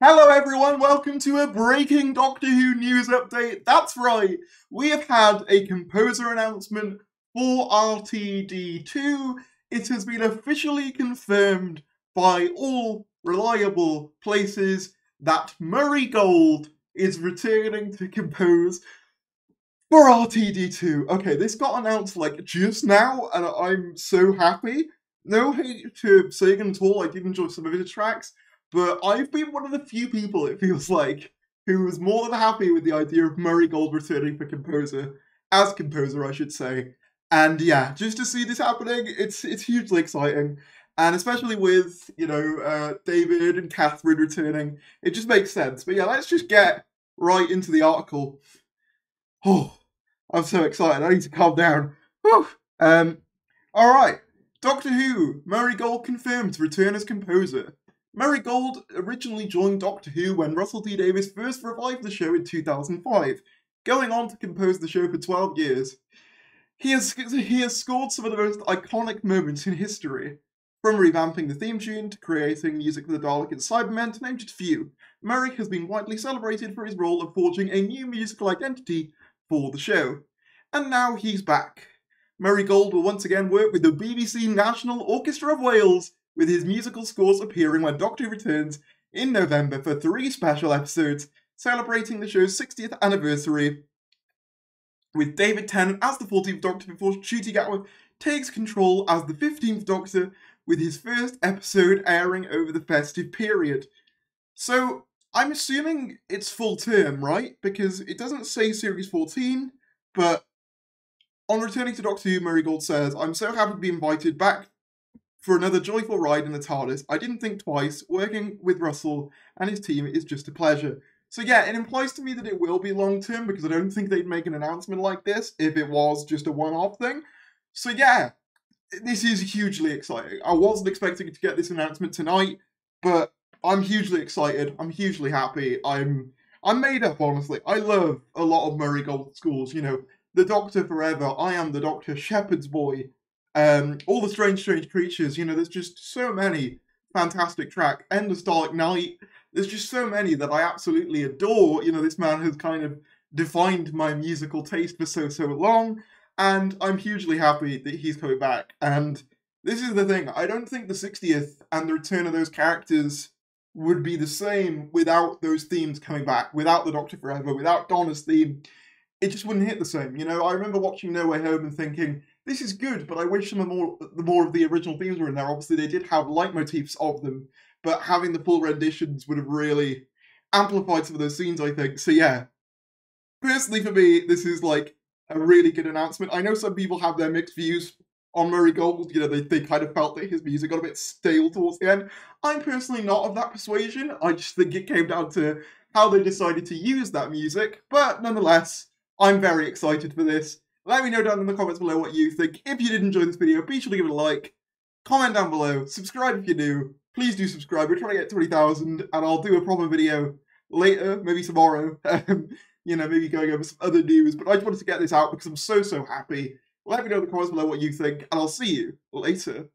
Hello everyone, welcome to a breaking Doctor Who news update. That's right, we have had a composer announcement for RTD2. It has been officially confirmed by all reliable places that Murray Gold is returning to compose for RTD2. Okay, this got announced like just now, and I'm so happy. No hate to Segun at all, I did enjoy some of his tracks, but I've been one of the few people, it feels like, who was more than happy with the idea of Murray Gold returning for composer, as composer, I should say. And yeah, just to see this happening, it's it's hugely exciting. And especially with, you know, uh, David and Catherine returning, it just makes sense. But yeah, let's just get right into the article. Oh, I'm so excited. I need to calm down. Whew. Um, all right. Doctor Who, Murray Gold confirmed to return as composer. Murray Gold originally joined Doctor Who when Russell T Davies first revived the show in 2005, going on to compose the show for 12 years. He has, he has scored some of the most iconic moments in history, from revamping the theme tune to creating music for the Dalek and Cybermen, to name just few. Murray has been widely celebrated for his role of forging a new musical identity for the show. And now he's back. Murray Gold will once again work with the BBC National Orchestra of Wales, with his musical scores appearing when Doctor Who returns in November for three special episodes celebrating the show's 60th anniversary, with David Tennant as the 14th Doctor before Ncuti Gatwa takes control as the 15th Doctor, with his first episode airing over the festive period. So, I'm assuming it's full term, right? Because it doesn't say Series 14, but on returning to Doctor Who, Murray Gold says, I'm so happy to be invited back for another joyful ride in the TARDIS. I didn't think twice. Working with Russell and his team is just a pleasure. So yeah, it implies to me that it will be long term because I don't think they'd make an announcement like this if it was just a one-off thing. So yeah, this is hugely exciting. I wasn't expecting to get this announcement tonight, but I'm hugely excited. I'm hugely happy. I'm I'm made up honestly. I love a lot of Murray Gold schools. You know, The Doctor Forever. I am the Doctor. Shepherd's Boy. Um, all the strange, strange creatures. You know, there's just so many fantastic tracks. Endless Dalek Night. There's just so many that I absolutely adore. You know, this man has kind of defined my musical taste for so so long, and I'm hugely happy that he's coming back. And this is the thing. I don't think the 60th and the return of those characters would be the same without those themes coming back, without the Doctor Forever, without Donna's theme. It just wouldn't hit the same. You know, I remember watching No Way Home and thinking, this is good, but I wish some of more the more of the original themes were in there. Obviously, they did have leitmotifs of them, but having the full renditions would have really amplified some of those scenes. I think so. Yeah, personally for me, this is like a really good announcement. I know some people have their mixed views on Murray Gold. You know, they, they kind of felt that his music got a bit stale towards the end. I'm personally not of that persuasion. I just think it came down to how they decided to use that music. But nonetheless, I'm very excited for this. Let me know down in the comments below what you think. If you did enjoy this video, be sure to give it a like. Comment down below. Subscribe if you're new. Please do subscribe. We're trying to get 20,000 and I'll do a proper video later, maybe tomorrow. Um, you know, maybe going over some other news. But I just wanted to get this out because I'm so, so happy. Let me know in the comments below what you think and I'll see you later.